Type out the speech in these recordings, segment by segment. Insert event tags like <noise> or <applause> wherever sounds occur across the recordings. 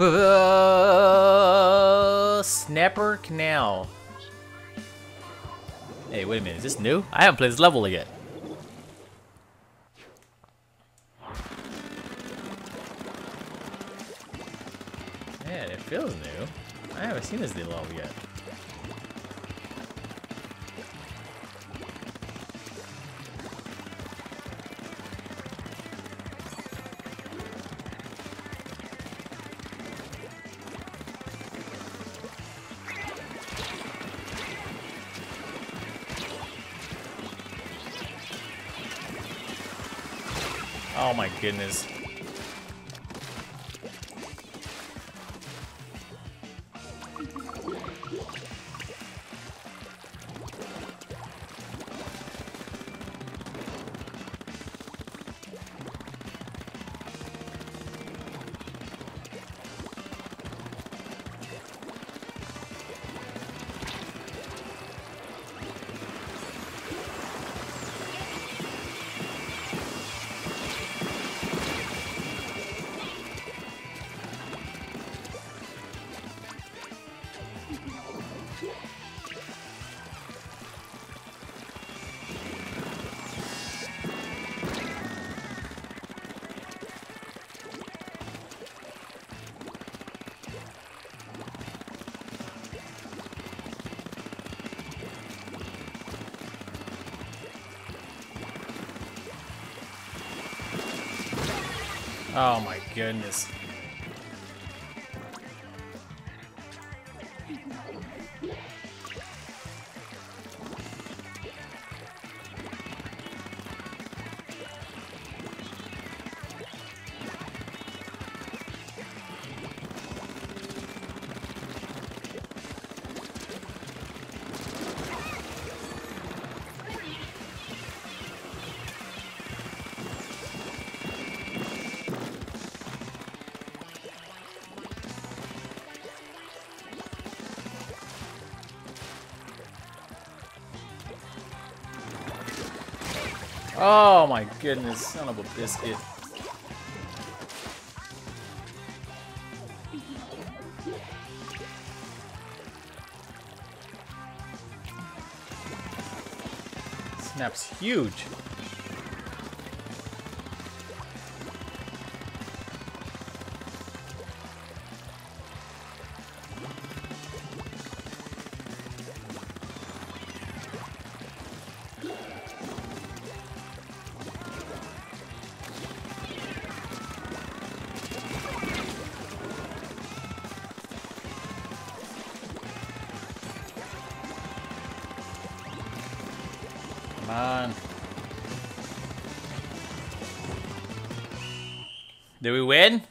Uh, Snapper Canal. Hey, wait a minute. Is this new? I haven't played this level yet. Man, it feels new. I haven't seen this level yet. Oh my goodness. Oh my goodness. Oh my goodness, son of a biscuit. Snap's huge. Did we win?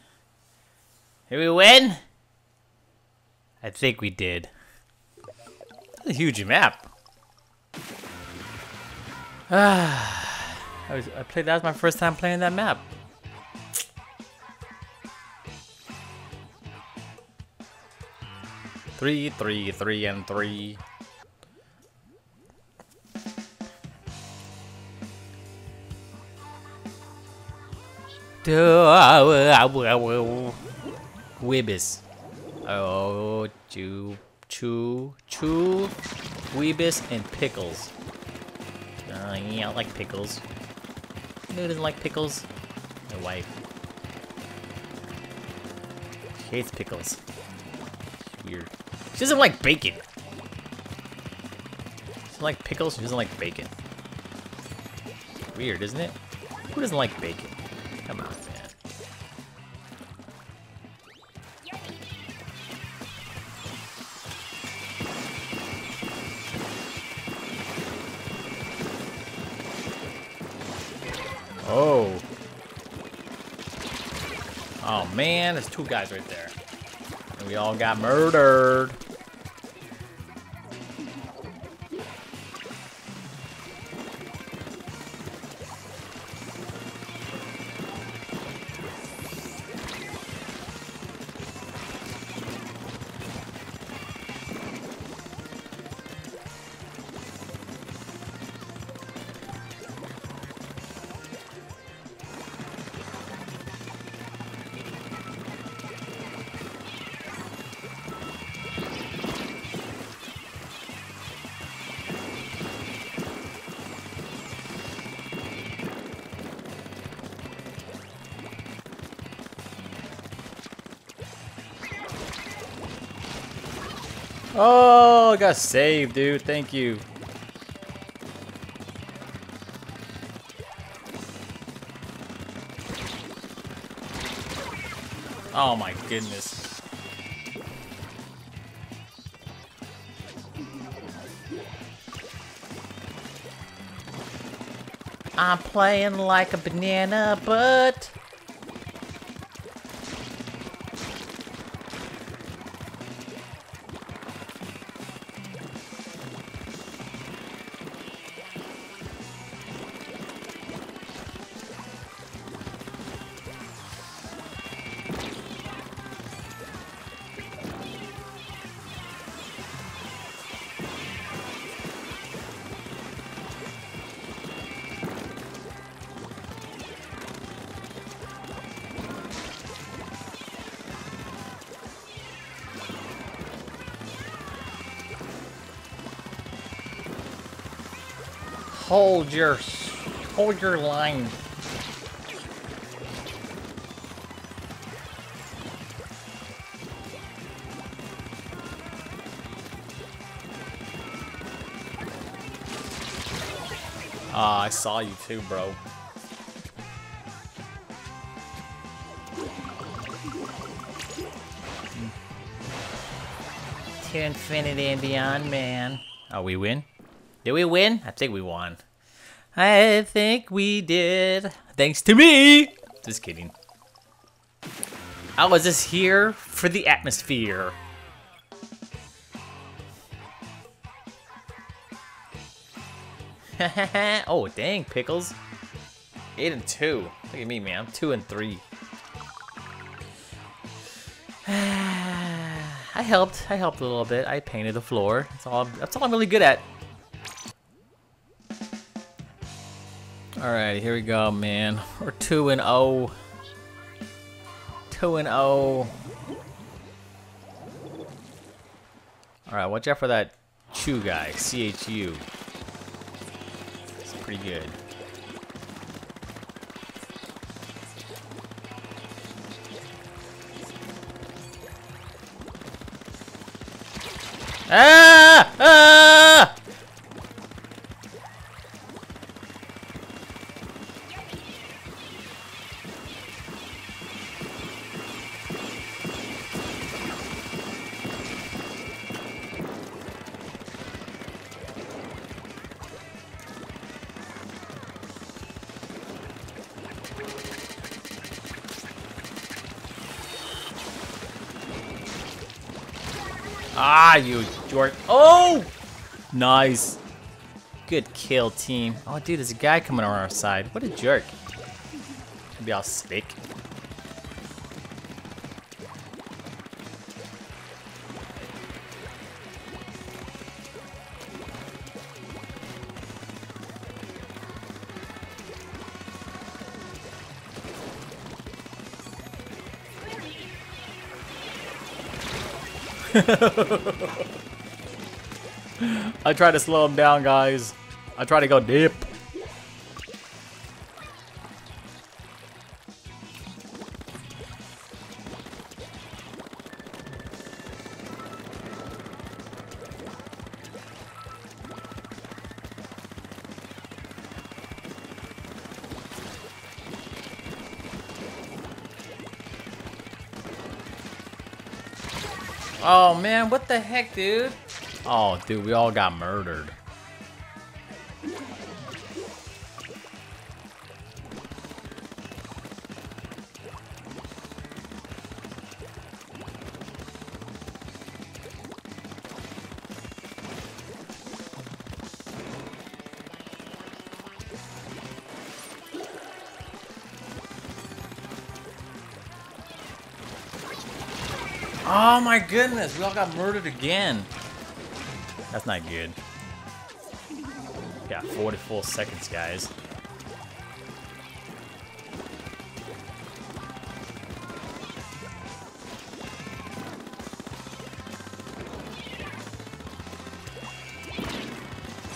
Did we win? I think we did. That's a huge map. Ah, <sighs> I, was, I played. That was my first time playing that map. Three, three, three, and three. Weebus. Oh, chew, chew, chew, Weebus, and pickles. Uh, yeah, I like pickles. Who doesn't like pickles? My wife. She hates pickles. Weird. She doesn't like bacon. She doesn't like pickles, she doesn't like bacon. Weird, isn't it? Who doesn't like bacon? Come on, man. Oh. Oh man, there's two guys right there. And we all got murdered. Oh, I got saved, dude. Thank you. Oh my goodness. I'm playing like a banana, but... Hold your, hold your line. Ah, I saw you too, bro. To infinity and beyond, man. Oh, we win? Did we win? I think we won. I think we did. Thanks to me! Just kidding. I was just here for the atmosphere. <laughs> oh, dang, Pickles. 8 and 2. Look at me, man. I'm 2 and 3. <sighs> I helped. I helped a little bit. I painted the floor. That's all. That's all I'm really good at. All right, here we go, man. We're two and zero. Oh. Two and zero. Oh. All right, watch out for that Chu guy. C H U. It's pretty good. Ah! Ah! Ah, you dork. Oh! Nice. Good kill, team. Oh, dude, there's a guy coming on our side. What a jerk. Maybe I'll stick. <laughs> I try to slow him down, guys. I try to go deep. Oh man, what the heck, dude? Oh, dude, we all got murdered. Oh my goodness, we all got murdered again. That's not good. Got 44 seconds, guys.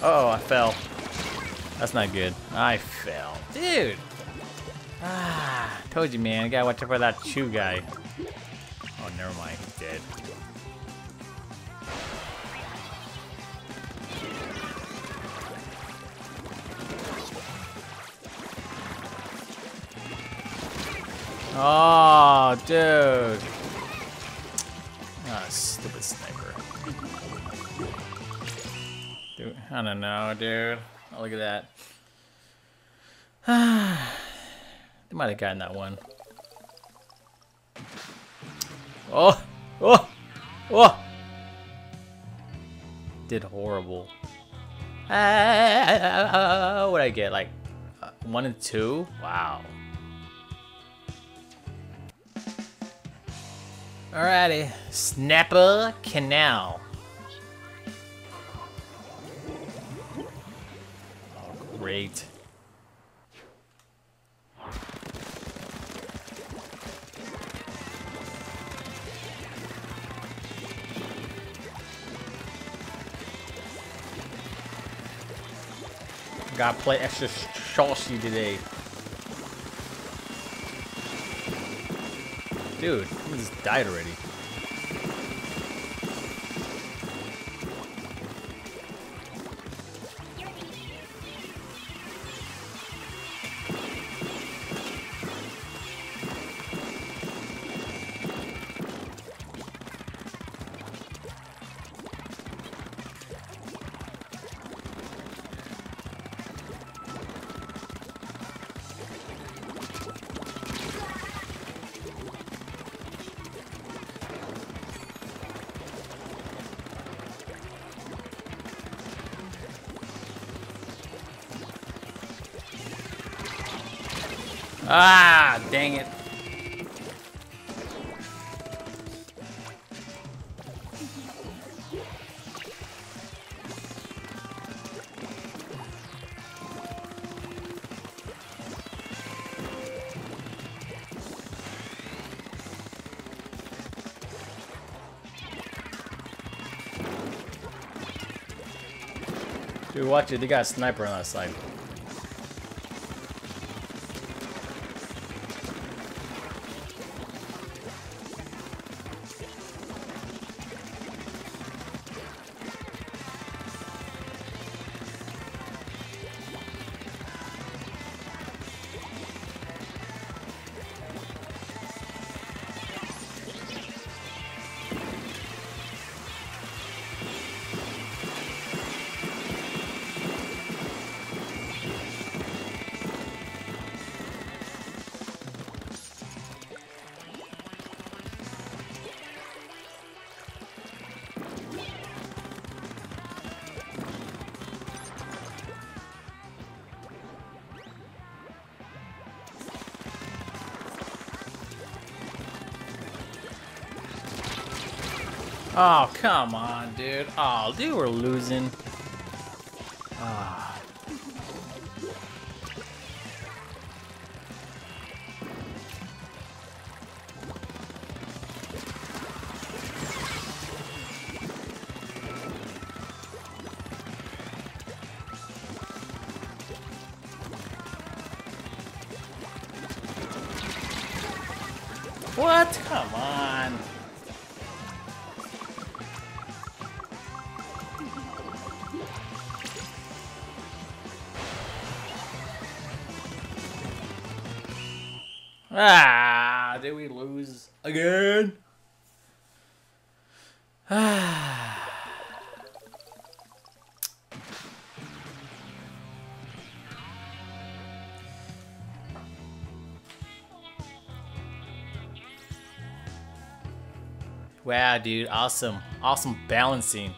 oh, I fell. That's not good. I fell. Dude! Ah, told you, man. I gotta watch out for that Chu guy. Oh, never mind dead. Oh, dude. Oh, stupid sniper. Dude, I don't know, dude. Oh, look at that. <sighs> they might have gotten that one. Oh! Oh! Oh! Did horrible. Uh, what I get? Like uh, one and two? Wow. Alrighty, Snapper Canal. Oh, great. Gotta play extra saucy today. Dude, he just died already. Ah, dang it. Dude, watch it. They got a sniper on that side. Oh, come on, dude. Oh, dude, we're losing. Ah. What? Come Ah, did we lose again? Ah. <sighs> Wow, dude, awesome. Awesome balancing.